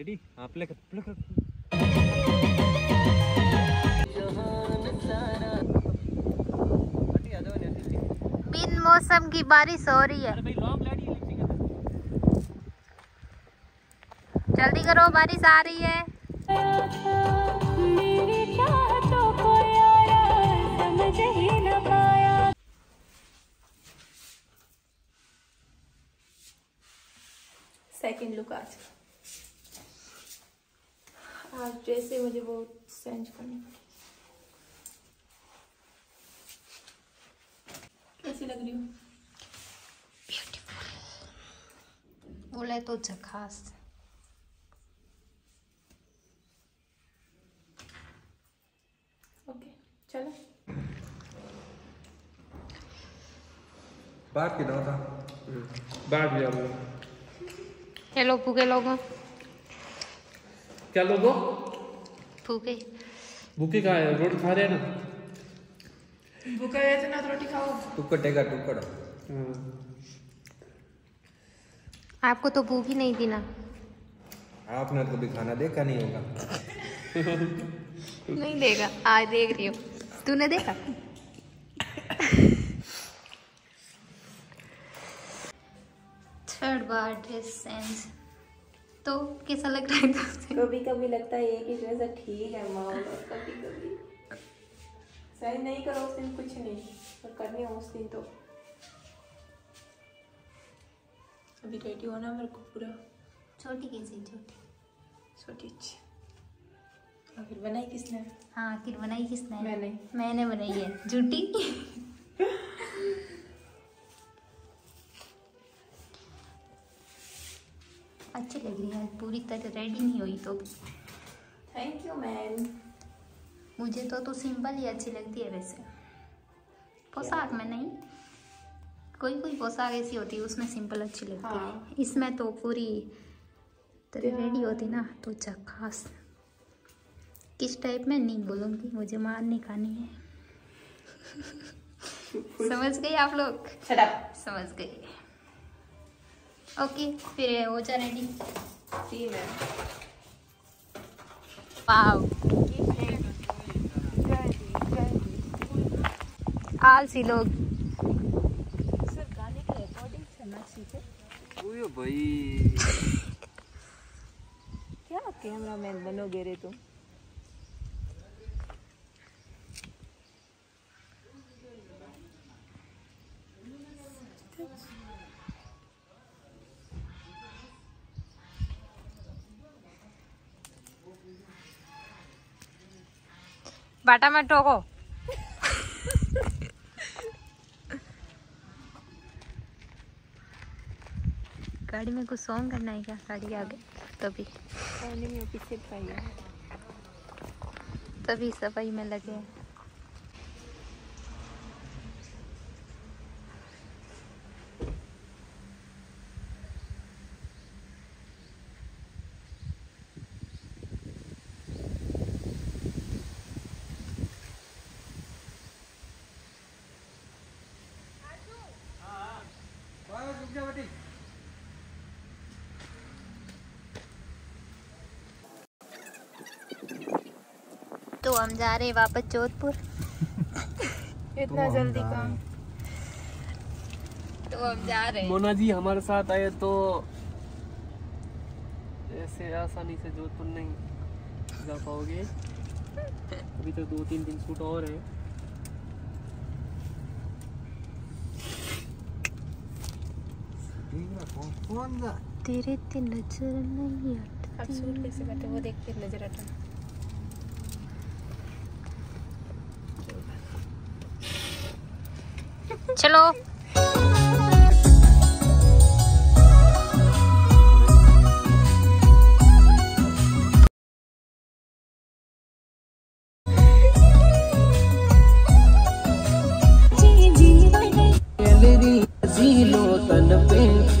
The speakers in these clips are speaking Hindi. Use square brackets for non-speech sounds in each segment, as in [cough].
रेडी आप प्ले कर प्ले कर बिन मौसम की बारिश हो रही है। जल्दी करो बारिश आ रही है मेरी चाहतों को यारा समझ ही। न पाया सेकंड लुक आज। ड्रेस है मुझे बहुत चेंज करनी कैसी लग रही हूँ? बोले तो झकास ओके चलो। बाहर की था? बाहर भी हेलो फूके लोगों। क्या लोगो? फूके भूखे कहा है रोटी खा रहे हैं ना? भूखा है तो ना तो रोटी खाओ। टुकड़ टेगा टुकड़। आपको तो भूख ही नहीं थी ना। आपने तो कभी खाना देखा नहीं होगा। नहीं देगा आज देख रही हो। तूने देखा? थर्ड बार ड्रेस सेंस तो कैसा लग रहा है तुझे कभी कभी लगता है एक ही ड्रेस ठीक है माँ और कभी कभी सही नहीं करो उस दिन कुछ नहीं और करनी हो उस दिन तो। अभी रेडी होना मेरे को पूरा? छोटी कैसी छोटी। छोटी अच्छी। आखिर बनाई किसने? हाँ आखिर बनाई किसने? मैंने। मैंने बनाई है। झूठी? पूरी तरह रेडी नहीं हुई तो। भी थैंक यू मैम मुझे तो तो सिंपल ही अच्छी लगती है वैसे। पोशाक में नहीं। कोई कोई पोशाक ऐसी होती है उसमें सिंपल अच्छी लगती हाँ। है। इसमें तो पूरी तरह रेडी होती ना तो खास। किस टाइप में? नहीं बोलूँगी मुझे मार नहीं खानी है। [laughs] समझ गए आप लोग? समझ गए ओके फिर हो जा रेडी सी मैम वाओ आलसी लोग सर गाने के रिकॉर्डिंग करना सीखे ओयो भाई. क्या कैमरा मैन बनोगे रे तुम? बाटा में ठोको। गाड़ी में कुछ सॉन्ग करना है क्या? गाड़ी आगे। तभी। तभी सफ़ाई में लगे हैं। तो हम जा रहे हैं वापस जोधपुर। [laughs] इतना तो जल्दी काम। तो हम जा रहे हैं। मोना जी हमारे साथ आए तो ऐसे आसानी से जोधपुर नहीं जा पाओगे। अभी तो दो तीन दिन शूट और है। तेरे ते नज़र नहीं अब सूट कैसे करते वो देख के नज़र हटा चलो। कुर्बान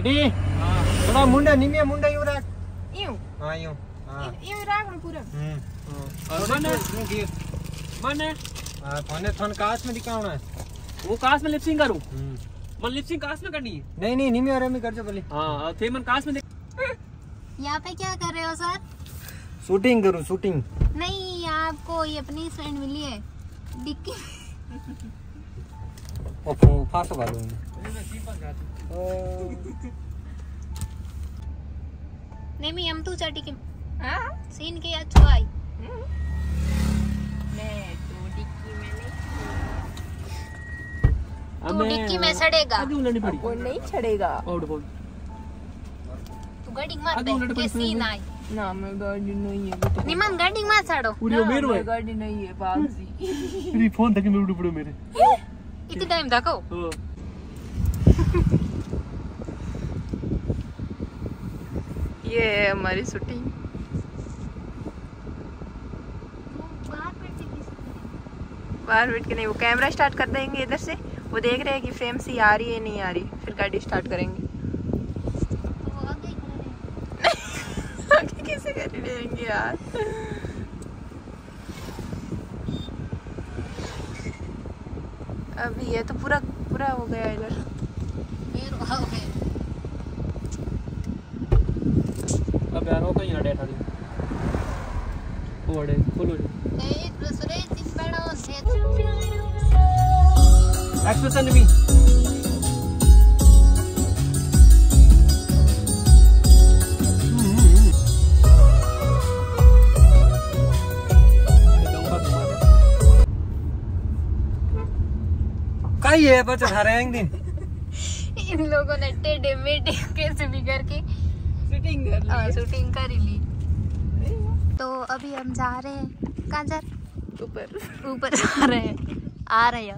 रेडी थोड़ा मुंडा निमिया मुंडा यूँ रख यूँ हाँ यूँ हाँ यूँ राख लो पूरा हम्म और माने माने हाँ थाने थान काश में दिखाना है वो काश में लिपसिंग करूँ हम्म मन लिपसिंग काश में करनी है नहीं नहीं निमिया और में कर जो बोले हाँ थे मन काश में देख यहाँ पे क्या कर रहे हो सर? शूटिंग करूँ शूटिंग नहीं आपको ये अपनी फ्रेंड मिली है। डिक्की ओ फो- फासो वालो इन्हें नहीं मैं हम तू चाटी के हाँ सीन के अच्छो आई मैं तो डिक्की में नहीं तू डिक्की में सड़ेगा आगे उलटनी पड़ी वो नहीं छड़ेगा आउट बोल तू गाड़ी मत आगे उलट दे पड़ी के सीन आई ना मैं गाड़ी नहीं है। [laughs] [laughs] [laughs] ये है हमारी शूटिंग बाहर बैठ के नहीं। वो कैमरा स्टार्ट कर देंगे इधर से। वो देख रहे हैं कि फ्रेम सी आ रही है नहीं आ रही फिर गाड़ी स्टार्ट करेंगे आगे कैसे कर लेंगे यार अभी ये तो पूरा पूरा हो गया इधर। अब यार वो कहीं अड़े ठाड़ी वो अड़े खोलो एक्सप्रेशन भी कई है बच रहे हैं एक दिन। इन लोगों ने टेढ़े मेढ़े कैसे भी करके। शूटिंग कर हाँ, शूटिंग कर ली तो अभी हम जा रहे हैं। कहाँ जा रहे ऊपर। ऊपर जा रहे हैं। आ रहे हैं।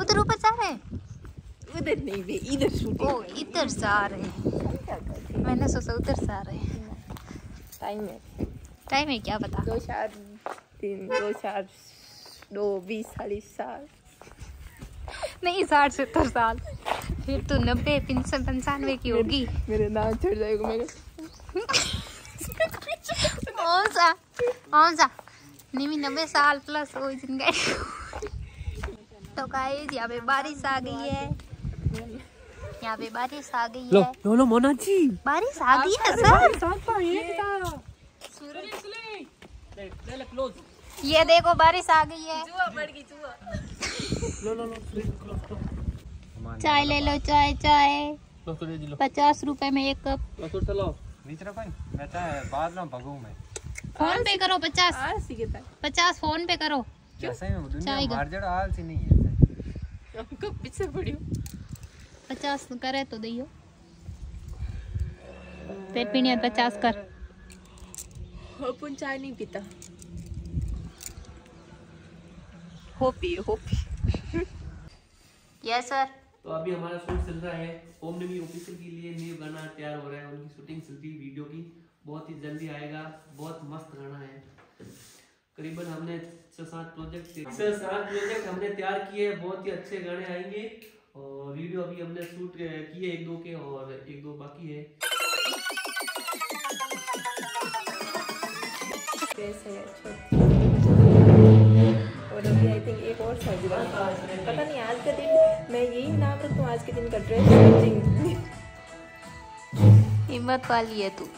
उधर ऊपर जा रहे हैं? उधर नहीं बे इधर शूटिंग ओ इधर जा रहे हैं। मैंने सोचा उधर जा रहे हैं। टाइम है। टाइम है क्या पता? दो चार तीन दो चार दो बीस चालीस साल नहीं साठ सत्तर साल फिर तो नब्बे पिंसन पंचानवे की होगी मेरे नाम चढ़ जाएगा मेरे कौन सा कौन सा निमी नब्बे साल प्लस हो जिनका तो गाइस यहाँ पे बारिश आ गई है यहाँ पे बारिश आ गई लो है लो लो मोना जी बारिश आ गई है सर ये देखो बारिश आ गई है। लो लो लो चाय ले लो चाय चाय। लो ले जी लो। पचास रुपए में एक कप। चलो नीचे मैं चाहे बाद में भगू मैं। फ़ोन पे करो पचास। पचास फ़ोन पे करो। ही चाय नहीं है हमको पीछे पड़ी पचास करे तो दियो ते पीने पचास कर। अपन चाय नहीं पीता। होपी होपी। यस सर तो अभी हमारा शूट चल रहा है। ओम नमी ऑफिसर के लिए न्यू गाना तैयार हो रहा है उनकी शूटिंग चल रही है वीडियो की। बहुत ही जल्दी आएगा। बहुत मस्त गाना है। करीबन हमने छह सात प्रोजेक्ट छह सात प्रोजेक्ट हमने तैयार किए हैं। बहुत ही अच्छे गाने आएँगे। और वीडियो अभी हमने शूट किए एक दो के और एक दो बाकी है। कैसे है? अच्छा। और अभी आई थिंक एक और साइज़ का पता नहीं, आज का दिन, मैं यही नाम रखूँ, आज के दिन का ड्रेस हिम्मत वाली है तू।